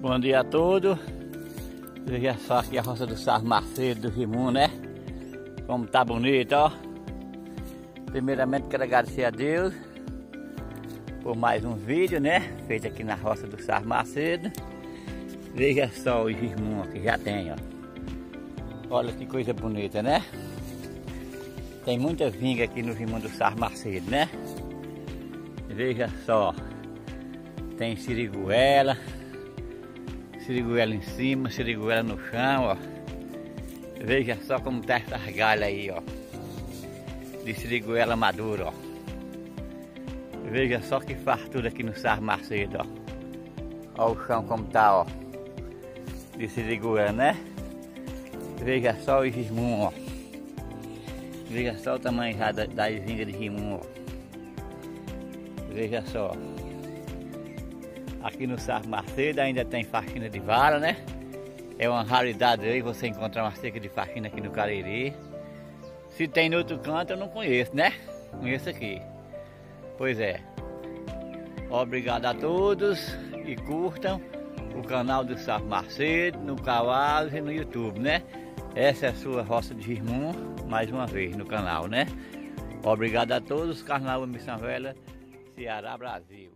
Bom dia a todos. Veja só aqui a roça do Sarro Macedo do Rimundo, né? Como tá bonito, ó. Primeiramente quero agradecer a Deus por mais um vídeo, né? Feito aqui na roça do Sarro Macedo. Veja só o irmão que já tem, ó. Olha que coisa bonita, né? Tem muita vinga aqui no Rimundo do Sarro Macedo, né? Veja só. Tem siriguela siriguela em cima, siriguela no chão, ó. Veja só como tá essas galhas aí, ó. De siriguela madura, ó. Veja só que fartura aqui no Sarro Macedo, ó. Ó o chão como tá, ó. De siriguela, né? Veja só o rimum, ó. Veja só o tamanho já das da vingas de rimum, ó. Veja só. Aqui no Sarro Macedo ainda tem faxina de vara, né? É uma raridade aí você encontrar uma cerca de faxina aqui no Cariri. Se tem no outro canto eu não conheço, né? Conheço aqui. Pois é. Obrigado a todos e curtam o canal do Sarro Macedo, no Cavalos e no YouTube, né? Essa é a sua roça de irmão, mais uma vez no canal, né? Obrigado a todos, Carnaval Missão Velha, Ceará, Brasil.